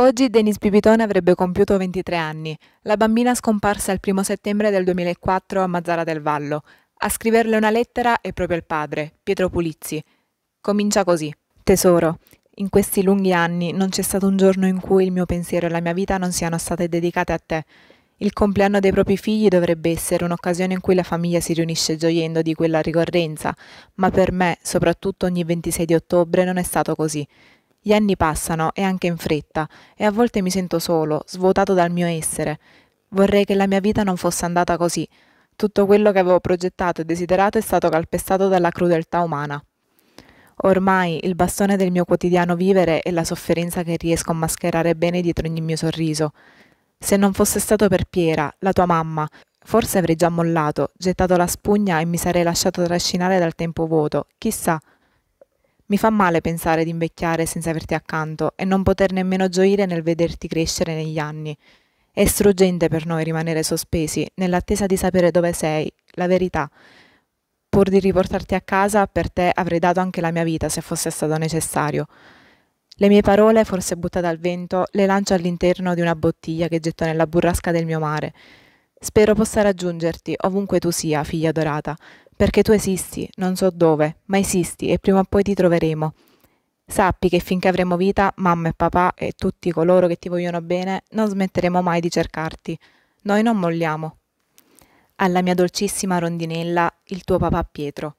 Oggi Denise Bibitone avrebbe compiuto 23 anni. La bambina scomparsa il primo settembre del 2004 a Mazzara del Vallo. A scriverle una lettera è proprio il padre, Pietro Pulizzi. Comincia così. Tesoro, in questi lunghi anni non c'è stato un giorno in cui il mio pensiero e la mia vita non siano state dedicate a te. Il compleanno dei propri figli dovrebbe essere un'occasione in cui la famiglia si riunisce gioiendo di quella ricorrenza, ma per me, soprattutto ogni 26 di ottobre, non è stato così. Gli anni passano e anche in fretta, e a volte mi sento solo, svuotato dal mio essere. Vorrei che la mia vita non fosse andata così. Tutto quello che avevo progettato e desiderato è stato calpestato dalla crudeltà umana. Ormai il bastone del mio quotidiano vivere è la sofferenza che riesco a mascherare bene dietro ogni mio sorriso. Se non fosse stato per Piera, la tua mamma, forse avrei già mollato, gettato la spugna e mi sarei lasciato trascinare dal tempo vuoto. Chissà, mi fa male pensare di invecchiare senza averti accanto e non poter nemmeno gioire nel vederti crescere negli anni. È struggente per noi rimanere sospesi, nell'attesa di sapere dove sei, la verità. Pur di riportarti a casa, per te avrei dato anche la mia vita se fosse stato necessario. Le mie parole, forse buttate al vento, le lancio all'interno di una bottiglia che getto nella burrasca del mio mare. Spero possa raggiungerti ovunque tu sia, figlia adorata, perché tu esisti, non so dove, ma esisti e prima o poi ti troveremo. Sappi che finché avremo vita, mamma e papà e tutti coloro che ti vogliono bene, non smetteremo mai di cercarti. Noi non molliamo. Alla mia dolcissima rondinella, il tuo papà Pietro.